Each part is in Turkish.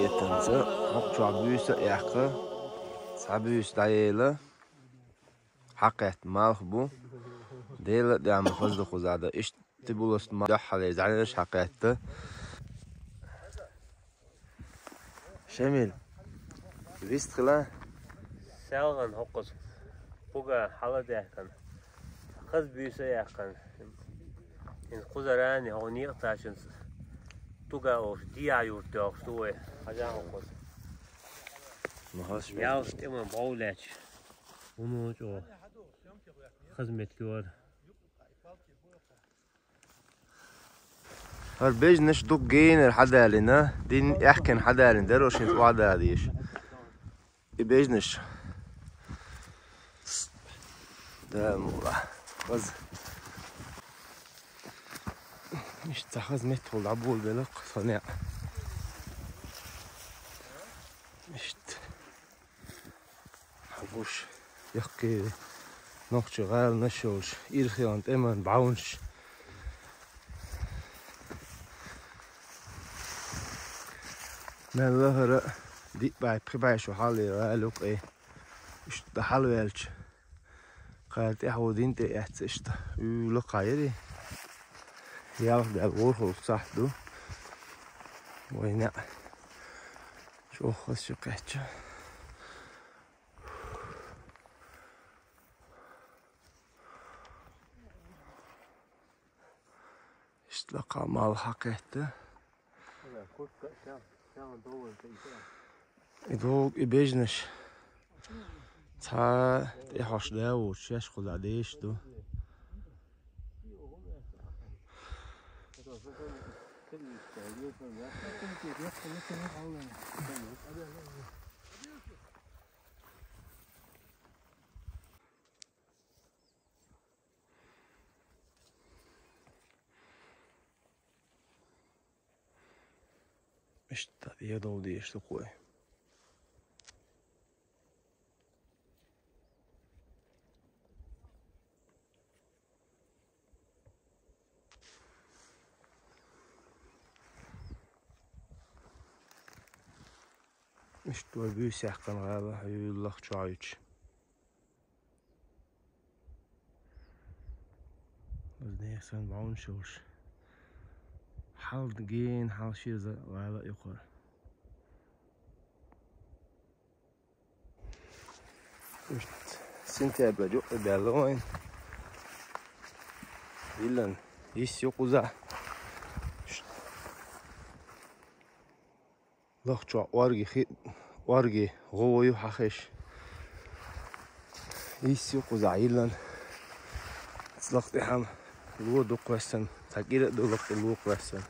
yetimchi oqchobus yaqi sabus dayeli. Haqiqat malh bu. Deli dam hızlı kuzadı işte bu lust madahale zanir haqiqatdi Şemil vist qila. Salgan hoqquz buga halada yaqin qiz buysa yaqin Quzarani honiq tashinsiz tuga os diários de ostua, fazer uma coisa. Mas já os tem uma bolet, um outro خدمتكار هالبيج نش دوك جين الحدالنا دين احكن حدالن دروش نتقوا عداديش بيج نش ده مورا خزر مشتاح متر العبور بلق صناع مشت حبوش يقي نخش غير نشوش. إرخي عند إمن بعونش. من ظهر دي باي بخباي شو حالي غالوك إيه. اشت حلو يلش قالت إحو دينتي إحتسشت. ولقايري 要在屋后耍多，我呢，就喝些干酒。İşte kamal hak etti. İdok ibejneş. Ta ihaşda uçuş kuladı işte. Hak etti. Idog i business. Ta det Böyük səhqan qaba, hüyullah çayık. وزني يحسن بعون شوش حال دقين حال شيزة وهذا يخر سنتي أبجو دالوين إلا يس يقوزع لخ شو وارجي خيط وأرجي غو يوحخش إيسي قوز عيلان سلقتي حام ألو دو قوستن تاكيرا دو لقت ألو قوستن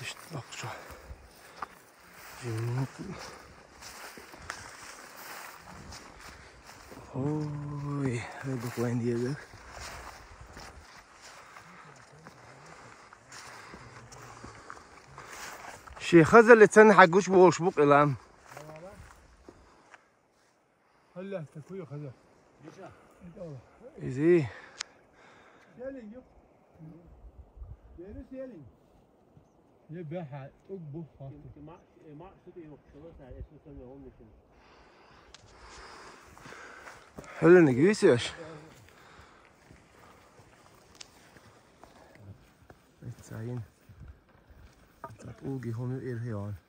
اشتباق شو؟ جنوب. أوه شيخز اللي تنحق وش بوش بوق الان هلا تكوي خذا إيزي. يلي ما ما سيدي هلا نقيس إيش Mas o Gui er her. real.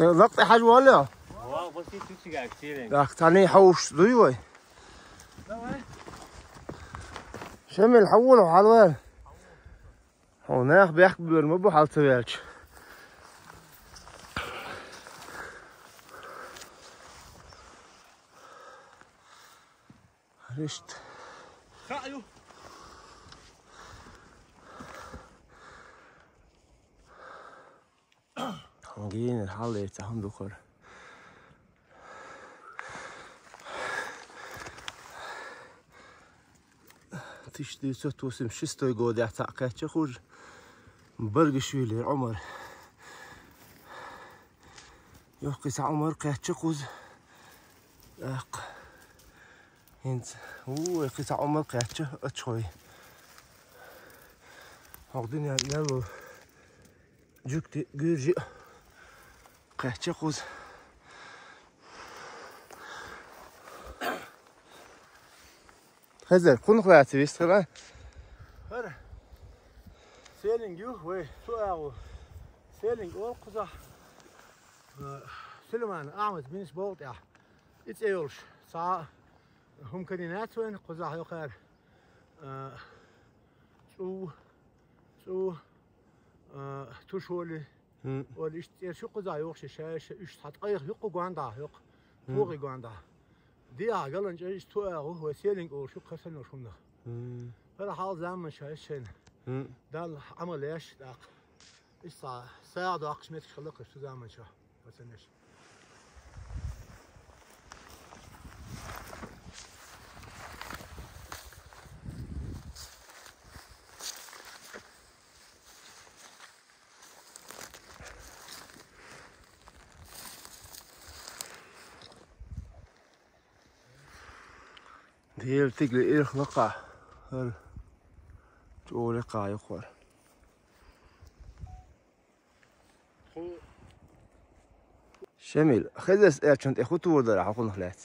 لقطة حاج ولا؟ واو بس تمسك على كثير لك ثاني حوش وي. شمل حوله حلوان هناك بيحكي بالمبو حال تبعك رشت Angin halli ta hum dukur. تشتي ستوسم شستو يقود يعتقد تخرج برق شويلي عمر يوقس عمر قيت قوز اق انت هو يقيس عمر قيت اتشوي عقدين يعني نلو جوكتي جيرجي قيحتي قوز Хазар, кун хваат вис هر Хэр. Селинг юу вэ? Суаагу. Селинг اول куза. سلمان أعمد من سبورت يا إتس إيرش سا هم كدينات وين قزاح يقال شو شو تشولي Hm. Und ich der Schuko da auch ich ich hat euch Schuko Gwanda auch. Vor Gwanda. دي عقل انت إيش تو هو سيلينج أو شو قسن وشو منخ هذا حال زعما شايش هنا ده عمل إيش داق إيش ساعد اقش ميت خلق شو زعما شو ما تنش ديال تقلي إيه خلقة هل جولي قا يخور شميل خذس ارچنت اخو تو ورد راح اكون خلات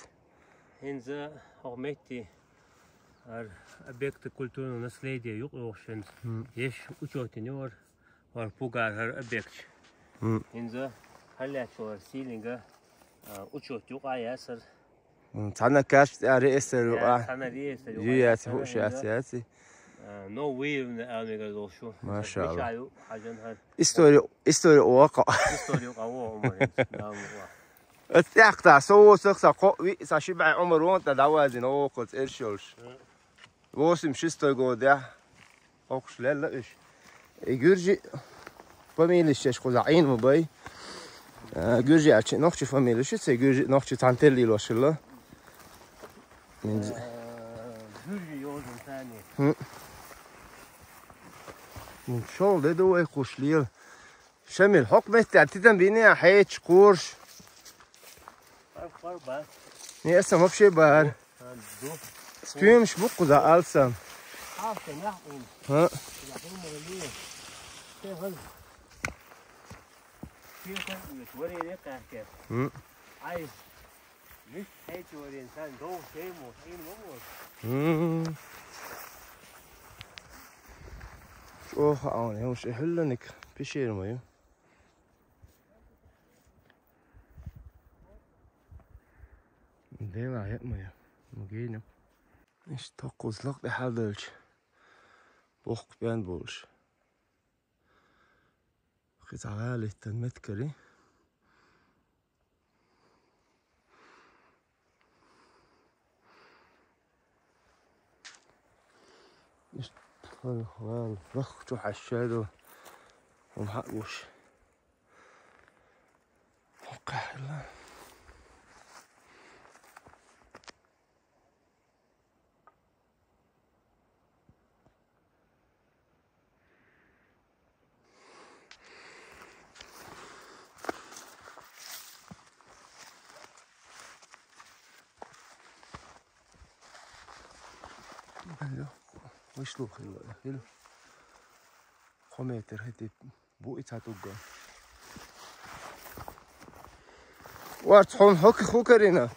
Инза огметти ар объекты культурного наследия юг ошен. Еш учетинер ар пугар ар объект. Мм. Инза халят шор силинга учет تعنا كاش er det esse du er. Tanne det esse du er. Ja, det hus jeg at det. No we er det godt så. Mashallah. Historie historie oqa. Historie oqa عمر. الثاق تاع سو سخسا قوي ساشبع عمر وانت دوازن اوقت ارشولش واسم شستو قودع اوقش لا لا إيش ايجورجي فاميلي شاش قزعين مباي جوجي اتش نوخشي فاميلي شو تسي جوجي نوخشي تانتلي لوش من ز- جورجي يوزن ثاني من شول ده دو اي خوشليل شمل حكمة تعتيدن بيني حيتش قورش فرق فرق بس ني اسا مبشي بار دو سبيمش بقو ذا ألسم عارف نحقن ها يحقن مغلية كيف هل كيف هل يتوري لك كيف مم. عايز مش حياتي ولا انسان دور شيء مطعين مغرب شوف عوني وش يحلنك بشير مايو ديلا هيك مايو مجينو إيش تقوز لقطي حدلش بوق بيان بولش خيت عالي تنمتكري والفخ عشاده ومحقوش. وقح الله вышло хило хил хометер хэти буи цатугга وارت حون حوك خوكرينا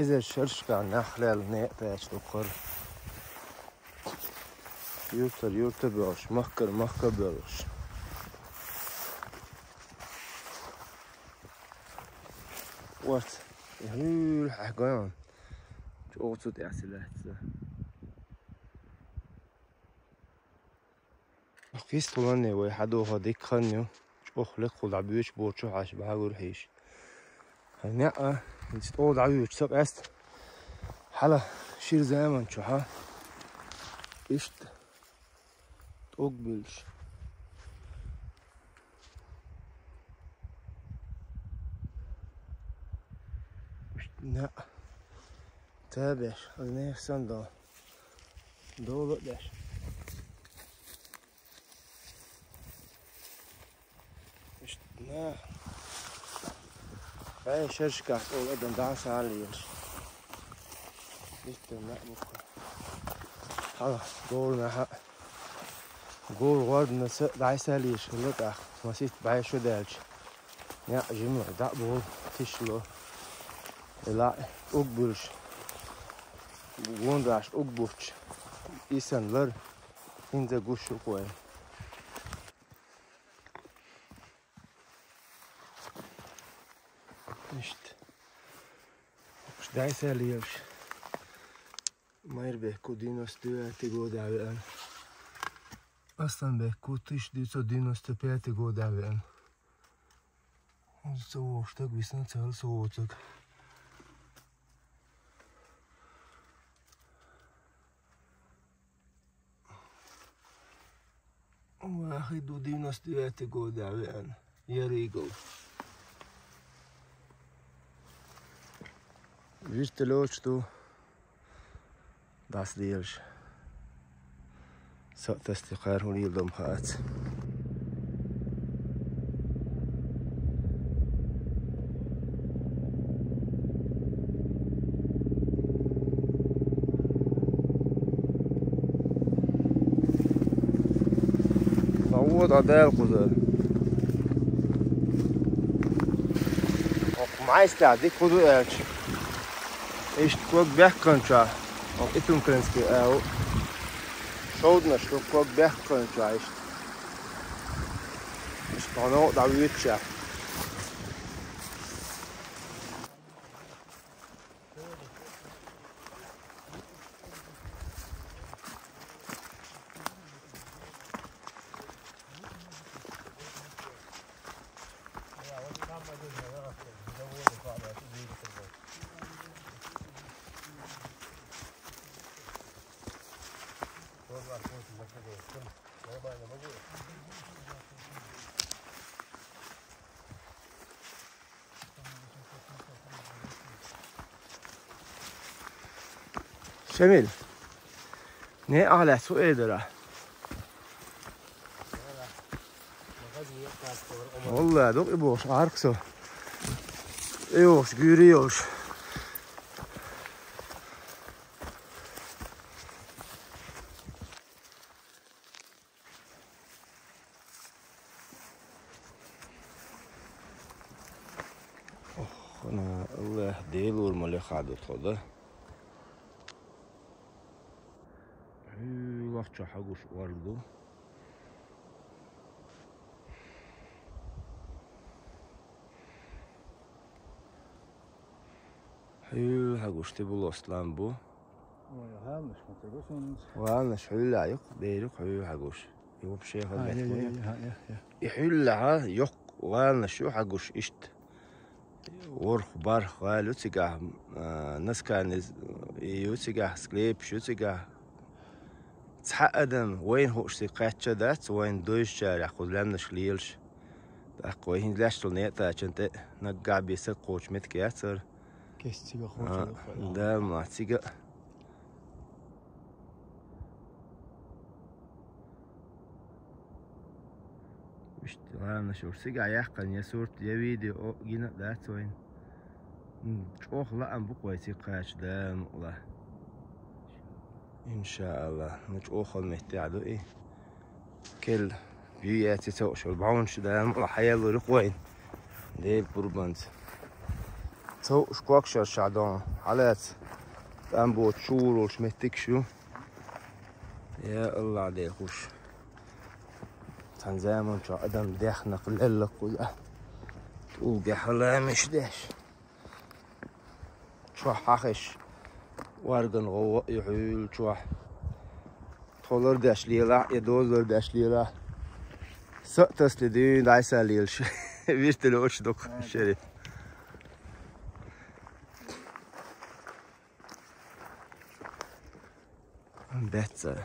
إذا شرشكا نحلل نقطة شوكر يوتر يوتر بروش مخكر مخكر بروش وات هول حقان اوتو دي احسلاتزا قيس طولاني ويحدو هديك خانيو اوخلق خلع بيوش بوچو عاش بها ويرحيش هنا نسيت اوض عيو تساق است حلا شير زمان شو ها اشت تقبلش اشت نا تابعش از نه سن دا دولو داش اشت نا فهي شرشكة تقول قدم دعس علي يشتم لا بكرة خلاص قول حق قول ورد نسق دعس علي شلت اخ مسيت بعي شو دالش يا جمع دعبو تشلو. لا أقبلش. بونداش أقبلش. إيسان لر هنده قوشو قوي Ešte. Už daj sa lievš. Már bekku dinasztőeltig odáven. Aztán bekku is dinasztőpeltig odáven. Szóvostak, viszont cel szóvocok. Váhidú dinasztőeltig odáven. Jerégov. Ja, ودينوس työti godavien. Jerigo. Virteloočtu das dielš. Sa'tasti qaarhu liildom haat. Nauot adel kuzel. Och majsta, Ești cu beacăncea, o itum crânski eu. Șodnă și cu beacăncea ești. Ești cu nou, dar uite vidča. Şemil. Ne alet su edera. Vallahi dok iboş arkso. Eyoş, gürüyoş. Ana Allah değil urmalı xadı toda. Vakça haguş vardı. Hü haguş te bulos lan bu. وهامش ما تقولش وانا شحول عيق بيرك هü haguş. Yok bir şey ها hal يا metkoya. يا يا يا يحلها يق وانا شو حقوش اشت ورخ برخ قالوا تيجا ناس كان تحقدم وين هو شتي قاتشا دات وين دوش شارع خذ لنا شليلش أقوى هين لاش تلنيت تاچنت نقع بيسق قوش مت كياتر كيستيغا خوش ده ما تيجا مش أنا شو سيجا يحقن يا صورت يا فيديو جينا دات وين شوخ لا ام بقوي تيقاش ده والله ان شاء الله نتوخل نهتعدو إيه؟ كل بياتي توشو البعون شدام راح يلو رقوين ديل بربنت تو شكوكشر شعدون علات. أم بو تشور وش مهتكشو يا الله عليك وش؟ تنزامن شو أدم داخنا قللك ولا توقع حلا مش داش. شو حاخش؟ وارغن غو يحيل شو تولر داش ليلا يدولر داش ليلا سأتس لدين دايسا ليلش ويرت لوش دوك شري Bättre.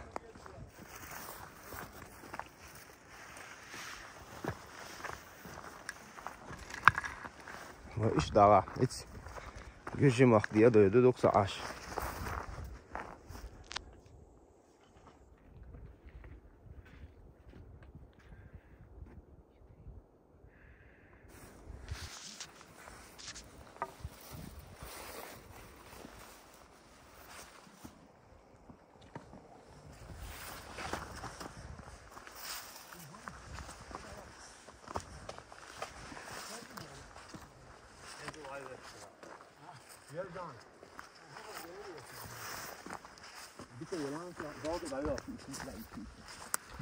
ما ايش دعوة اتس جيجي مخدية دويدو دوك سعاش Yerdan.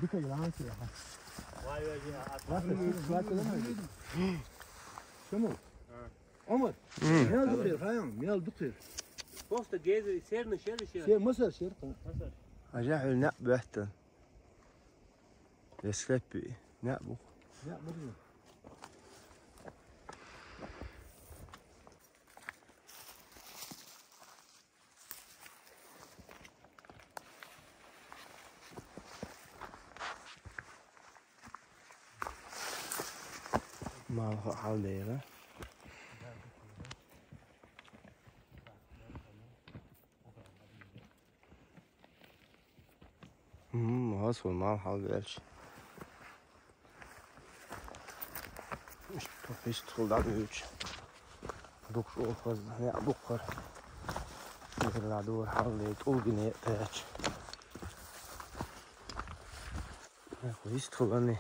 Dikkat gel hangi ya? Vay vay ya. Bak bak bak. شمو عمر لا لا فاهم لا لا بوست لا لا نشير لا مصر شير مصر لا لا لا يسكبي لا لا ما حوالينا امم هاصل معاه حواليش مش مفيش تدخل ده بيوتش دكتور اوفر يا بكر مثل العدو حوالي تقول جنيه تاج كويس تدخل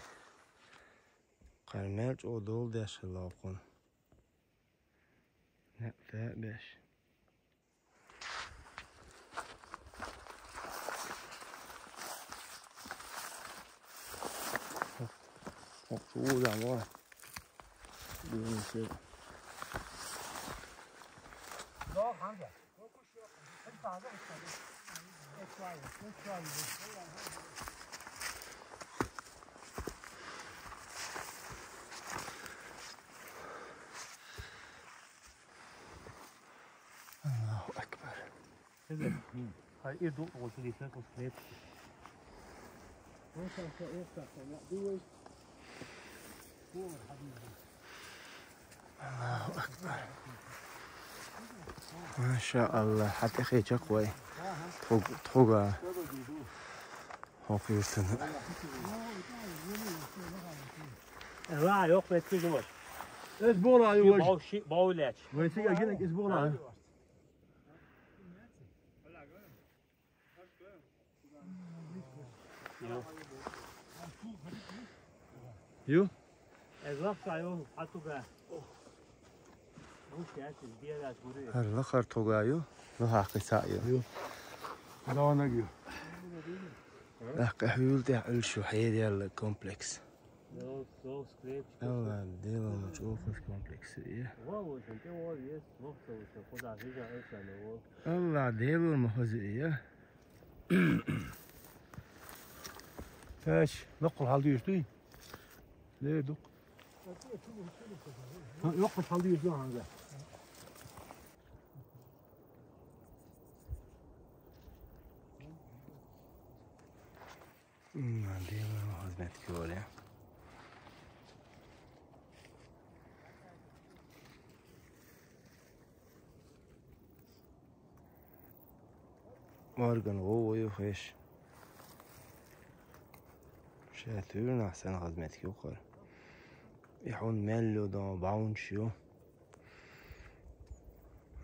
قرمج و دول داش لاقون لا لا باش مقصود عمار بدون شيء Yok amca. Yok kuş yok. Hep taze uçmadı. هاي is ook nog die cirkels knipt. Eerst dat, eerst dat. الله أكبر. ما شاء الله. حتى خي تقوي تخوغا هو في السنة لا يوقف تكلمش أسبوع لا يوقف باو شيء باو لاش اجينك أسبوع لا Jo. Her lakar toga jo. Nå har jeg sagt jo. لا أنا جو. راك حيول تاع الشحيد ديال الكومبلكس. يلا ديما نشوف الكومبلكس إيه. يلا ديما المخزئية. فاش نقل حالتي شتي؟ Nereye dok? Ha, yok mu salıyoruz lan orada? Bunlar hmm, değil mi hizmet ki oraya? Morgan, o yok eş. Şehir türlü nahsen hizmet ki yukarı. Melo dans Braunschweig.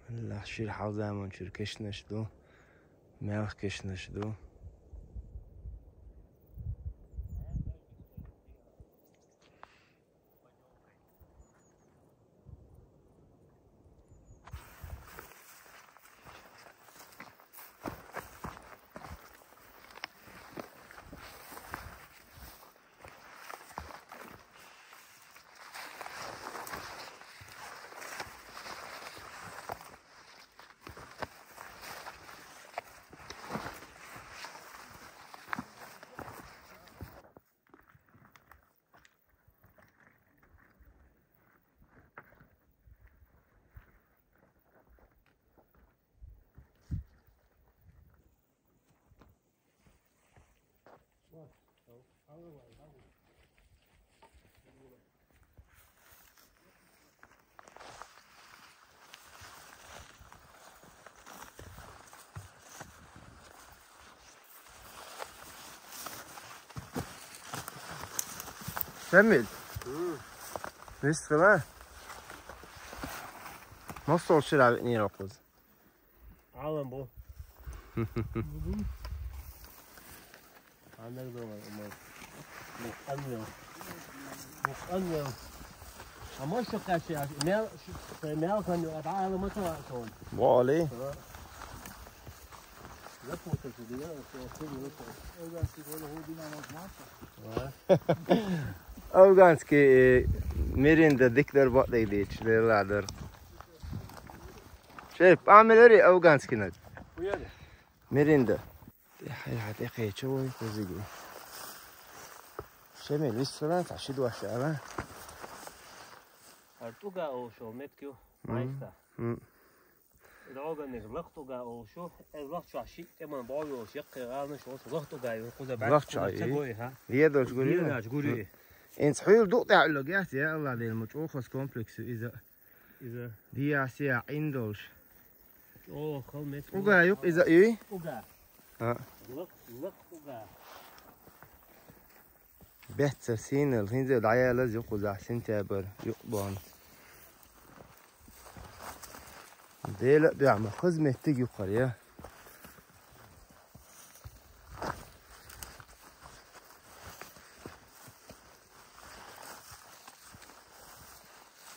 العشير حوزة منشركشنش دو ميركشنش دو Cemil. Misli mi? Nasıl olsun abi niye okuz? Alın bu. Anladım ama. Bu anlıyor. Bu anlıyor. Ama şu kaçı ya. Ne ne alkan diyor. Daha alma tamam. Bu Ali. Ne Afganski mirinde dikler batlaydı içlerler. شايف اعمل اري افغانسكي نج ويانا ميريندا هاي حقيقة شوي كوزيجي شمال ريستورانت عشد واشعرا أرتوغا أو شو متكيو مايستا العوغن لقطوغا أو شو اللقط شو عشي كمان بايو شق غالنا شو لقطوغا يقول بعد لقط شو عي. ها ليدر قولي تقولي قولي إن انسحول دوق تاع اللوجات يا الله دي المتوخص كومبلكس إذا إذا دي سيا عندوش أوه خلمت أوغا يوك إذا إيه؟ أوغا ها آه. لق لق أوغا بيحتر سين الخنزة العيالة زيقو زحسين تابر يقبان. ديلا بيعمل خزمة تيجي قرية.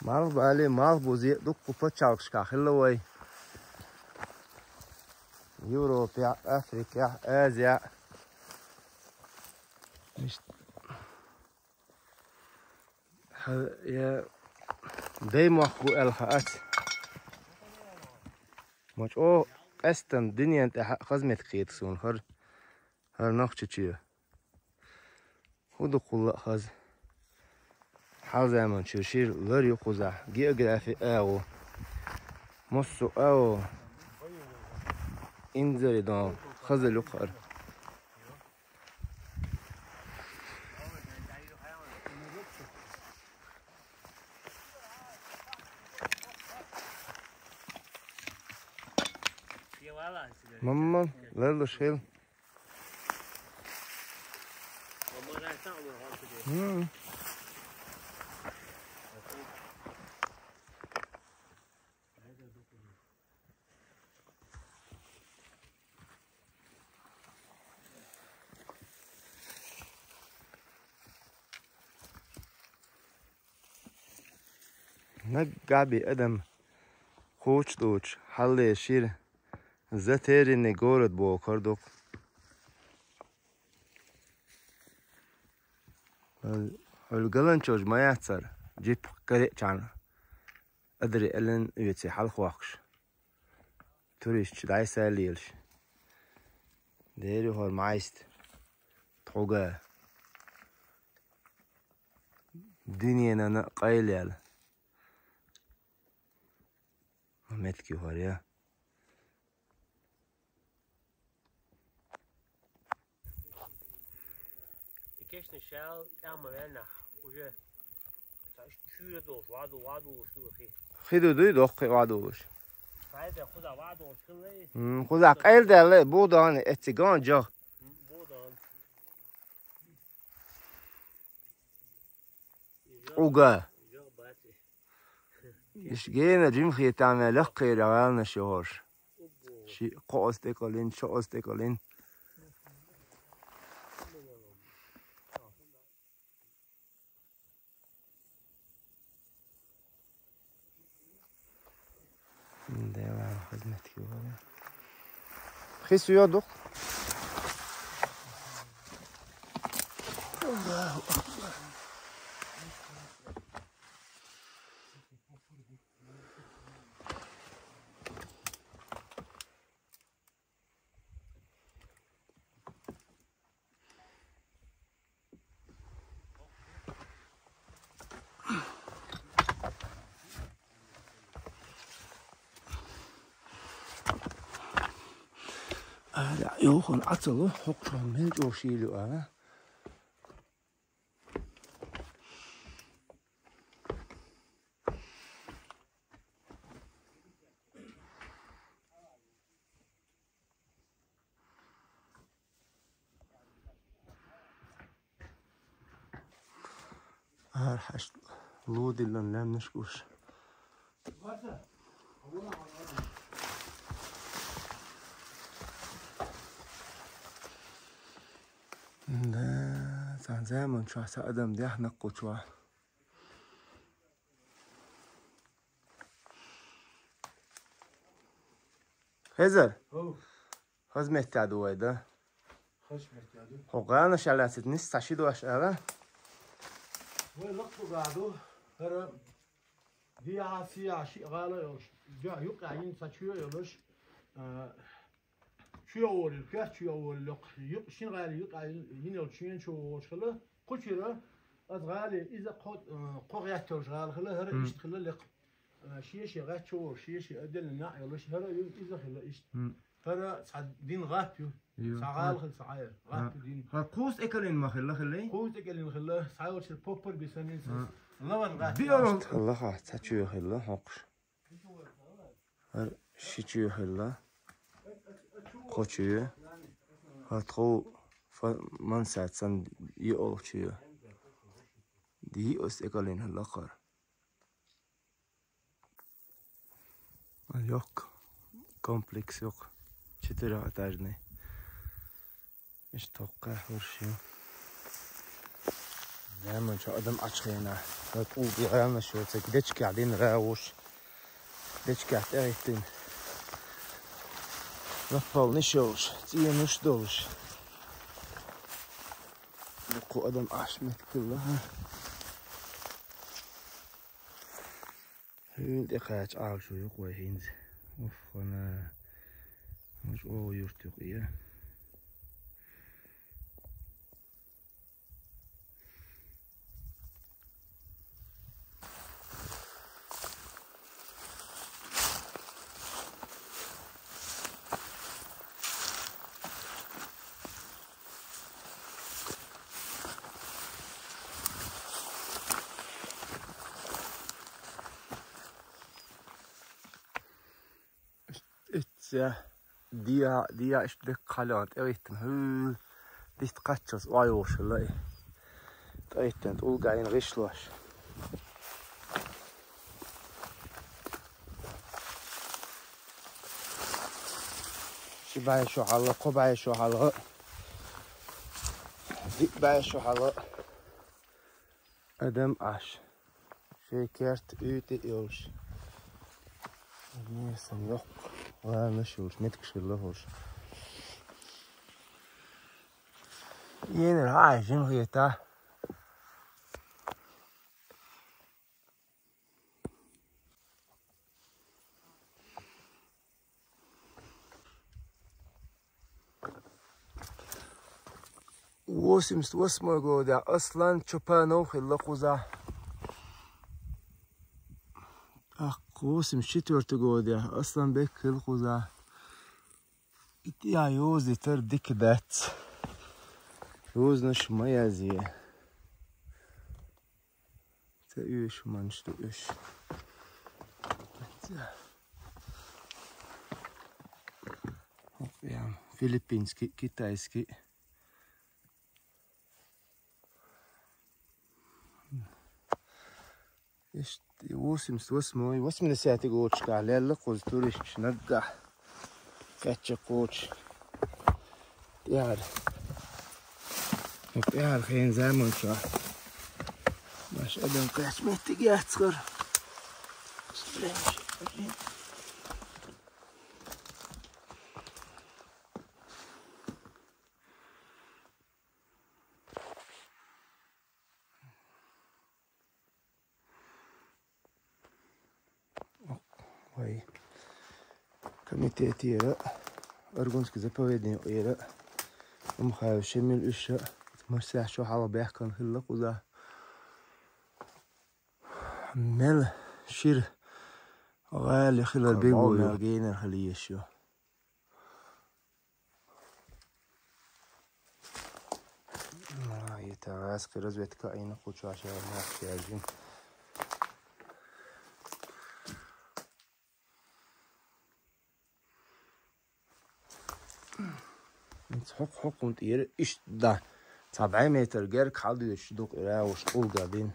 Marv bale, marv bozie, duk kupa çalışka hillaway. Europe ya, Afrika ya, Asya. İşte. Ya. Daymak bu elhaat. Maç o aslan dünyanın hizmet kıyıtsın. Her her nakçı çiğ. Hudu kullu hazır. حازمان شرشير لر يقوزا جيوغرافي اغو مصو اغو انزل دان خزل يقر ماما لا شيل Gabi adam hoç doç halle şir zaterini gorod bu okardok. Ölgalan çocuğ mayatsar. Cip kare çan. Adri elin üyeti halk vakş. Turist daysa liyelş. Deri hor maist. Toga. Dünyana qaylel. Ahmet ki var ya. Keşke şal kamerana uje taş küre dos vado vado şu ki. Hidu duy dok vado uş. Kayda kuda vado uş. Hmm kuda kayda le bu da hani etigan cah. Uga. إيش جينا جيم خي تعمل لقي روالنا شهور أبو شي قوس تقولين شوس تقولين ده خدمتك 조금 아트로 혹좀 해주시려 아 حشد لودي لن لم نشكوش Sen zaman çua sa adam deh nakko çua. Hezer. Haz mehtadu vayda. Haz mehtadu. Hoqana şalasit nis taşidu aşara. Ve nakko gadu. Her diya siya şi gala yok. Yok ayın saçıyor yoluş şuya oğurluk, gör şuya oğurluk, yuk gayri yuk yine ölçüyen çoğu oğurluklu, kuçuru, az gayri izle koğyat e, tozgal hılı, her işt hılı lık, e, şiye şiye gayet çoğu, şiye şiye ödel ne yalış, her yıl izle hılı işt. Her din gayet yu, sağal hıl sağal, gayet din. Ha kuz ekelin mi hılı hılı? Kuz ekelin hılı, sağal şir popper bir senin siz. Lavan gayet. Bir Allah, saçıyor hılı, hoş. Her şiçiyor hılı. خوچیه هات خو ف من سعد سن ی آو چیه دی از اگلین هلا کار یک کمپلکس یک چطور آتار نی اش تو که هرشی نه من چه آدم اچخی نه هات او بیان نشود سکیدش کردین رئوش دچ کرد ایتین Напевне, що ж, цієї ж довж. Виходимо аж міткила. Hüyüldü kaç avşu yok ve hindi. Of ana. Hiç o yurt yok ya. Grazia dia, dia ist det kallant. Jag vet inte hur ditt kattas var jag så lej. Jag vet inte, olga in risslås. Şibaya şu halı, kobaya şu halı. Dikbaya şu halı. Adam aş. Şekert üti yolş. Neyse yok. Ладно, що ж, метка шилого ж. Єнер, ай, жим гуєта. восемьдесят 88 года Аслан Чопанов и Лакуза הקרוס עם שיטויות גודיה, אסלם בקל חוזה. איתי היוז יותר דיקדץ. יוז נשמיה זיה. זה איש מנשטו איש. Filipinski, kitajski. işte Vusims Vusmoy Vusmin Sēti Goč kā Lellik uz Turišķi Nagga e Kača e Koč Jār Jār Hēn Zēmunčā Maš Adam Kačmeti Jāckar Spremši Spremši تيرا أرغونسك زبويدين إيرا مخايو شميل إشا مرسيح شو حالا بيحكم هلق وزا مل شير غالي خلال بيقو ناقين الخلية شو ما هي تغاسك رزوية كأين قوتو عشان ما احتياجين حكم تير إيش ده سبعين متر جرك حد يشدوك إراوش قول قابين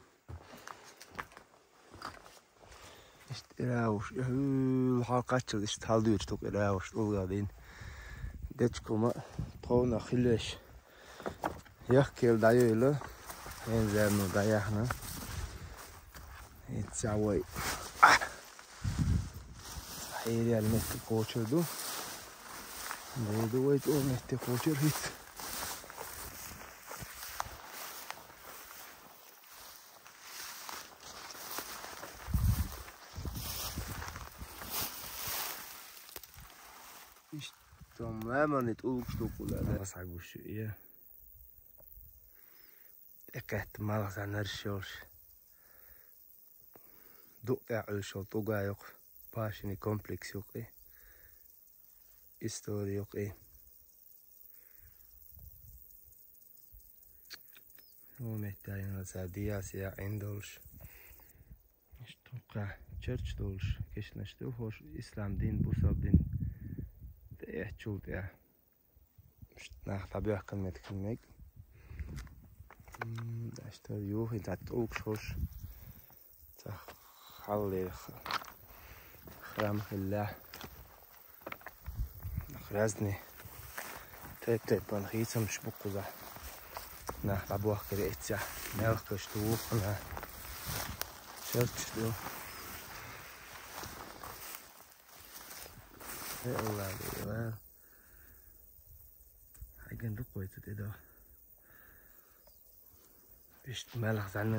إيش إراوش الحلقة تشل إيش حد يشدوك إراوش قول قابين دتكما طونا خلش يحكي الدايلة ينزلنا دايحنا يتساوي صحيح المتر كوتشدو by the way, on este хочет hit. Istenem, elmenít ulkstokul el. Országos süje. Eket már az energiós. Doktor ősor togályok, pásini komplexok. Eh? истории. Уметтайнаса диасия индулш. Штука church дулш. Кешнэшту хош ислам дин бусав дин. Эхчул я. Штнах табиах кылмет кылмек. Аштар юх ин тат укш хош. Цах халле храм хилла. خرام الله خرازني تيب تيب بان خيسة مش بقوزة نا لابوح كريتيا نالخ كشتوخ نا شرط دو يا الله الله حاجة ندقوا يتدو بيشت مالخ زعلنا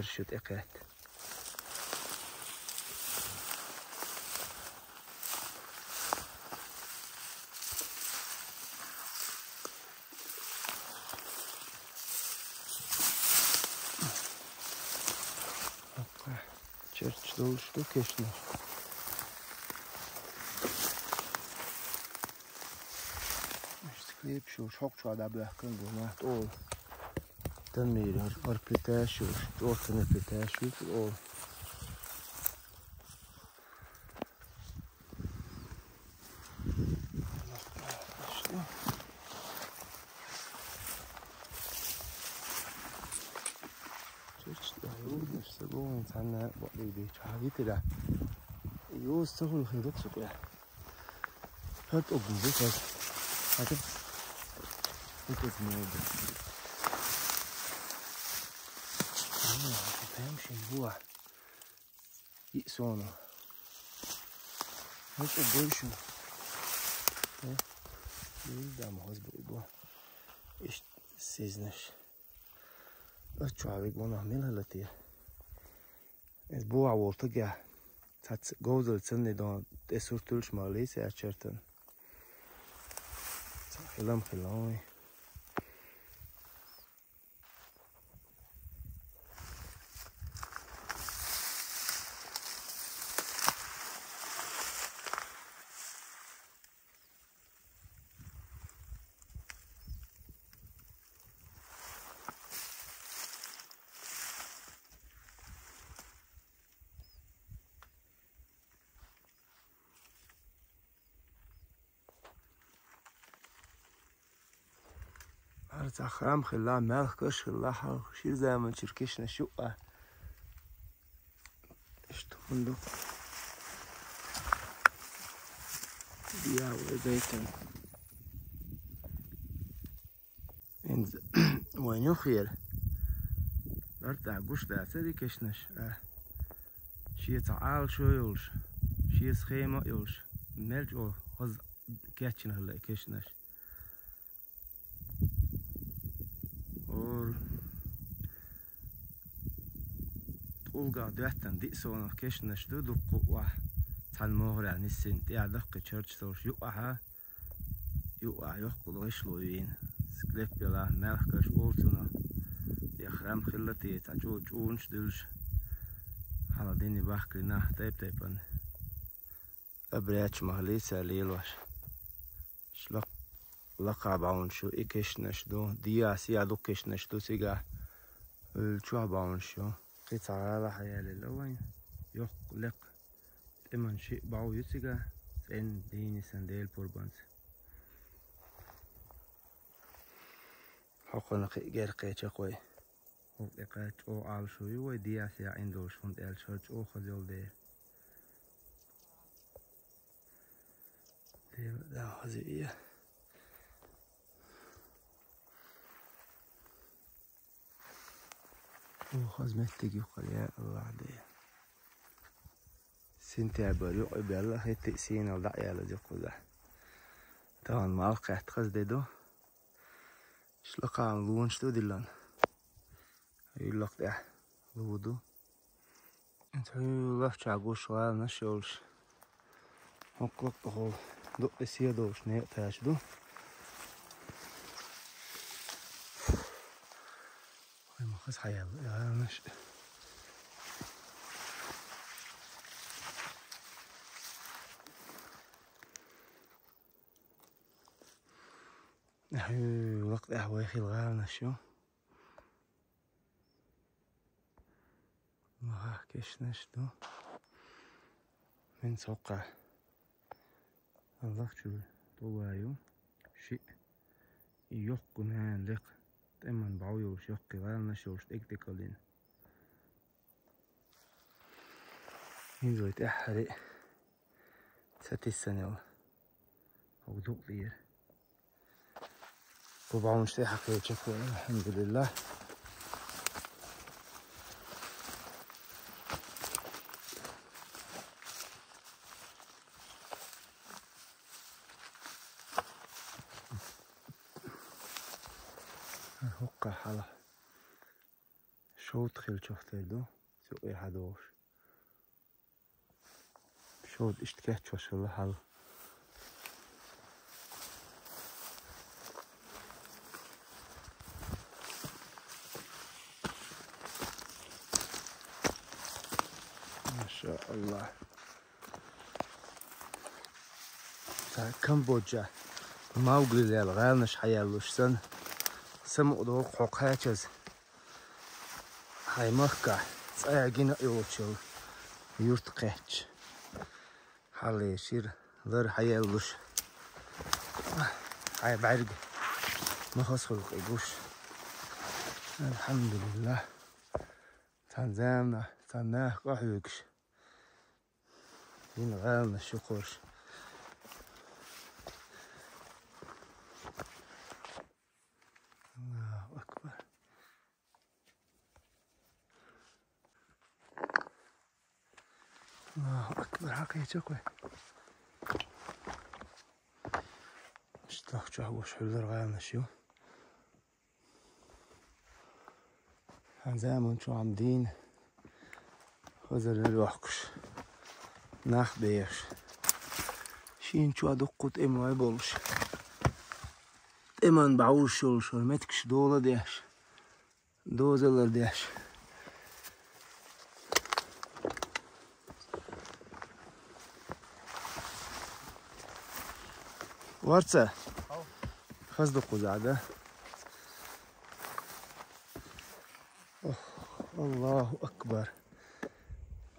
Jól stökésnek. Most lépsős, hakcsaldába elkönyvöm át, ó. Tennére, arpítású, ortanapítású, ó. vítela. Y vos sos un gedoxo, pues. Hat ob du das hast. Warte. Ich jetzt mal. Ah, ich bin schon gut. Ich so noch. Hat ob du schon. Ne? Bir daha mı hızlı bu? İşte sizin. Çok abi bunu hamile halatıyor. ეს ბუა ვოლტგა თაც გოვზელცნე და ეს ურთულშმა ლისე აჩერტენ ხილამ ხილამი خلا مالخ كش خلا حر شير زي ما تشركشنا شقة اشتو فندق ديا وبيتن انز وين يخير برتع قوش دا سري كشنش اه شي تعال شو يولش شي سخيمة يولش ملج او هز كاتشن هلا كشنش ulga duetan di sono kishna shdu du kuwa tan mohra nisin ti adak ke church so shu aha. Yu a yo kulo ishlo yin sklep bela melkash ortuna ya khram khillati ta chu chun shdulsh hala dini bakri na tep tepan abrech mahlisa lilwash shlok laqabaun shu ikishna shdu dia si aduk kishna shdu siga Ölçü abağın şu. قطع حيال الأول يقلق المنشئ بعو يتجه سن ديني سنديل بوربانس نقي غير قيتش قوي وقيقات أو عال شوي ودياس يا اندوش فند ديال شرج أو خزيل دي دي دا خزيئة وخزمتك يقول يا الله عليه سنتي عبر يقول بالله هي تأسين وضع يا لدي قوله طبعا ما ألقيت خز ديدو شلقا عن لون شتو دلان يلق ده لودو انت يلق شعبوش غال نشولش هقلق بخول دو اسيه دوش نيق تاش Let's high up. Yeah, نحيو لقط أحوايخي الغارنا شو؟ ما كيش نشدو من نتوقع الضغط طوايو شيء يقنان لق şükür dolayı şey yok günahlık temen bağıyor yok ki var ne şey tek tek alın. Hinzoit ahri ست سنة أو دقيقة طبعا مش حقيقة شكوى الحمد لله Tleh chwasol y hal. Masha Allah. Ta Cambodia. Mawgli lel ghalna shayallush san. Sam udu qoqachas. Hay mahka. Tsayagina iwchul. Yurt qech. حل يشير ضر حياة الوش حياة بعرق. ما خص خلق الوش الحمد لله. تنزامنا تناه قحيوكش ينغامنا الشقورش أكبر حقيقة اشتاق جهو شحولر غاية شو زمان شو عاملين خزر الوحكش ناخ بيش شين شو أدقت إمو بولش Hemen bavuş yol şöyle metkış doğula diyaş. Doğuzalar diyaş. Варца. Хазда زعدة الله أكبر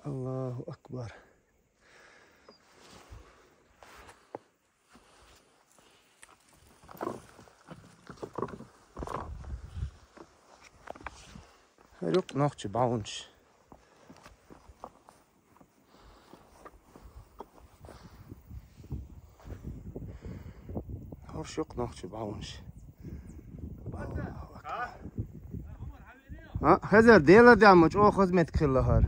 الله أكبر هلوك نوخ باونش nokçu bounce. Hoş yok nokçu bounce. Ha, hazır değil damıç o hizmet kıllar.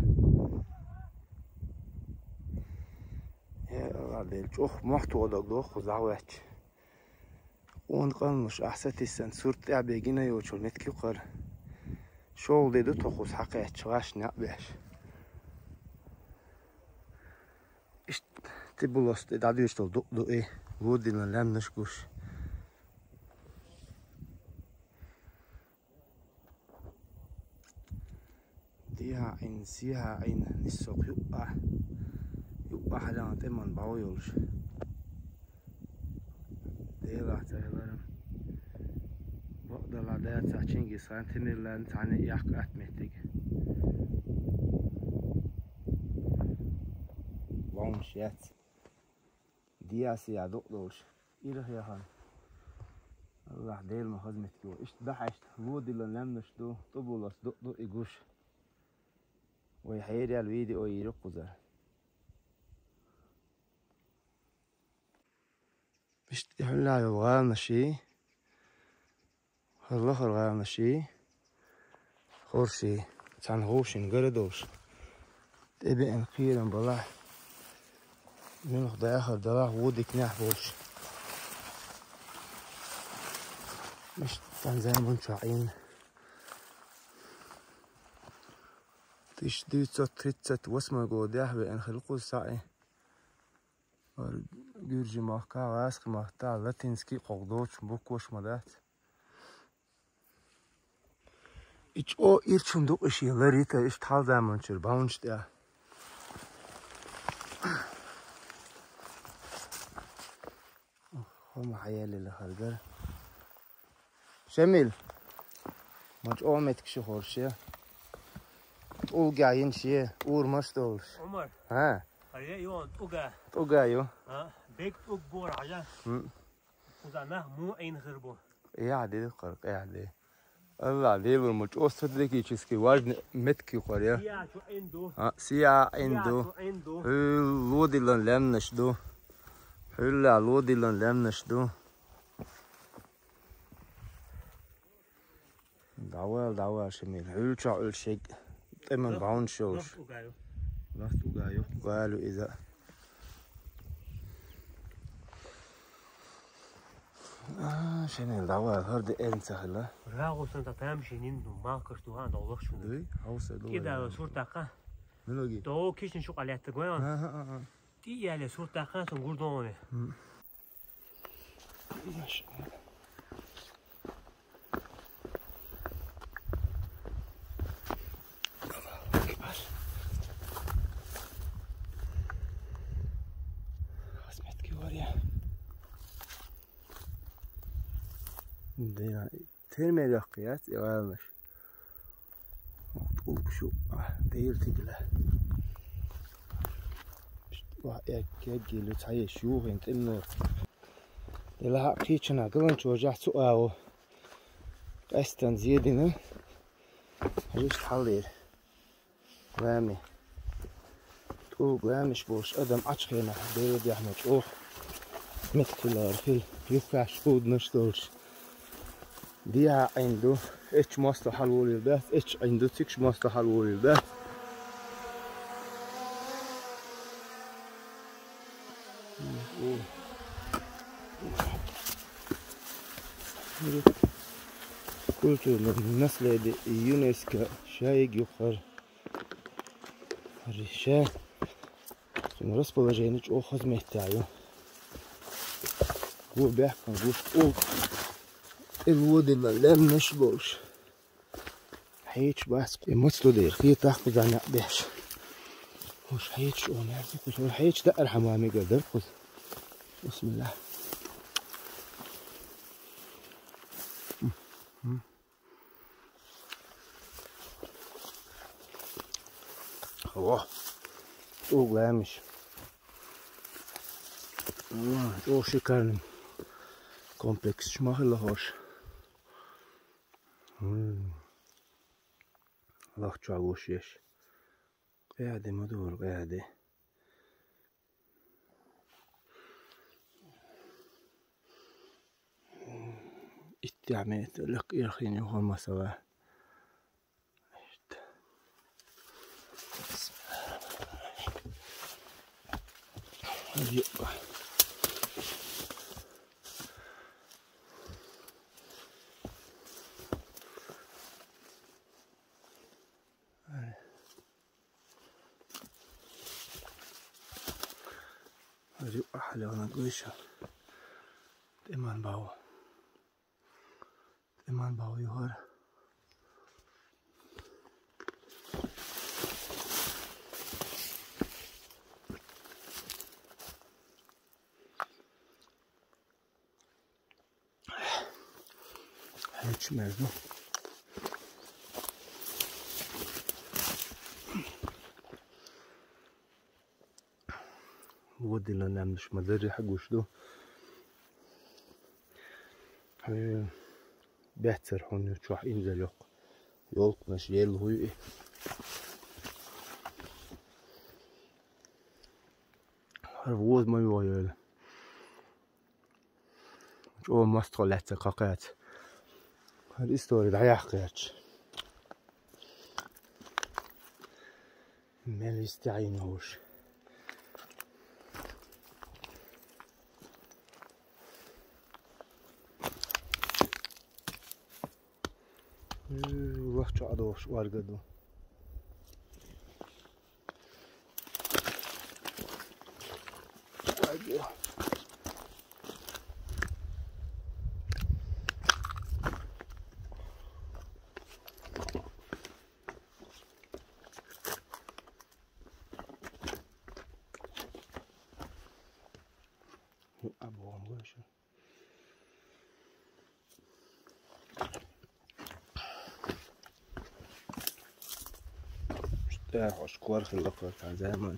Ya Allah değil çok muhtu da خزعوات ونقلمش أحسن تسن صرت أبيجينا يوشل متكي قر شغل dedi tokuz haka çıgaş ne yapmış. İşte bu los dedi adı işte do do atiha ein siha ein nissok yu'ah yu'ah lan teman bağ olmuş. Deylah teylerim. Bu da la da çaçın ki sen tane yak etmedik. Varmış yet. Diyası ya doktor. İlah yahan. Allah değil mi hizmet ki o. İşte daha işte. Bu dilan lemneş do. Tobulas doktor iguş. ويحيري xayiri أو oo yidhi qudar نحن نلعب غير مشي. الآخر غير مشي. خورسي تعنغوش نقردوش تبي انقيل بلاح من خدا آخر دراه ودك كناح بوش. مش تنزل منشعين تيش ديتسو تريتسات واسما قوديح بأن خلقو ساعي Gürcü mahka vask mahta latinski qogdoç bukoş madat. İç o irçumdu ışıları ta iş tal zaman çır bounce ya. هم حيالي لخرجر شميل ماج اومت كشي خورشي want Olga in she ur olur. Umar. Ha. Hayır you want Olga. Olga. Ha. Bek uk bor haja. Kuzana mu ein hırbo. Ya e dedi kırk ya e dedi. Allah devir muç. O sıradaki çizgi var metki var ya. Siyah şu e endo. Ha siyah endo. Hül lodilan lemneş do. Hül lodilan lemneş do. Dauer, Dauer, Schimmel, Hülscher, Ölschick. Emmen Braunschorsch. Nachtugaiu. Ugaio is a. شنو دعوة هرد انت هلا آه. راغو سنتا تام شنين ما كرتو هان الله شنو. دي هاوس دو كده صور تاقا. منوجي تو كيشن شو قلعت قوان تي يا لي صور تاقا سنقول ماشي Termel yakıyat e, yağılır. Oldu şu ah, değildi bile. Vah erkeğe geliyor çayı şu hint emnur. Dela hakkı için akılın çocuğa su ağı. Kasten ziyedini. Just halir. Vami. Tuğ vamiş boş adam açkına. Değil yahmet. Oh. Mitkiler fil. Yukaş udnuş dolş. ديها عنده اتش ماستر حلول البات اتش عنده تكش ماستر حلول البات kültürün nesli UNESCO şaik yukarı Ріше. Розположення чого змістяю. Губя, губ, إيه الموديل إيه مش بوش حيتش بس؟ يمسلو دير في تحت زعنا بحش وش حيتش أو عرفتش وش حيتش دقر حمامي قدر خذ بسم الله. أوه. أو غامش أوه شكرا كومبلكس شما هلا هوش؟ ضغط على الوشيش قاعدة مدور قاعدة اتعمت لك إرخيني وهو ما سواه Yeah. sicher. Immer ein Bau. Immer ein Bau, Johann. ودي اللي انا مش مدري حق وش ده Hani bättre hon nu tror in det yok. Yol knas yel huy. Har våd man ju öyle. O mastolette kakayat. Hadi istori da Allah çok adoş var رايح اشكوار خلق رايح زي ما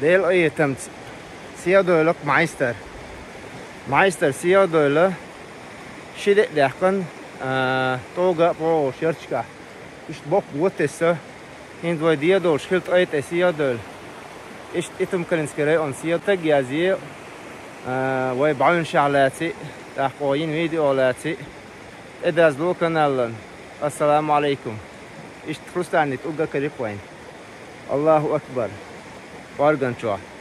Det øyet tømt. Siadøla meister. Meister siadøla. Skiddet derken. Toget på kirka. Ikke bak våtesse. Hint var det da skilt øyet er siadøl. Ikke etter kan skrive om siadøl. Jeg sier. ويبعون شعلاتي تحقوين فيديوهاتي ادرس لو كنالا السلام عليكم اشتخلصت عني تقول قريب وين الله اكبر órgão, ó.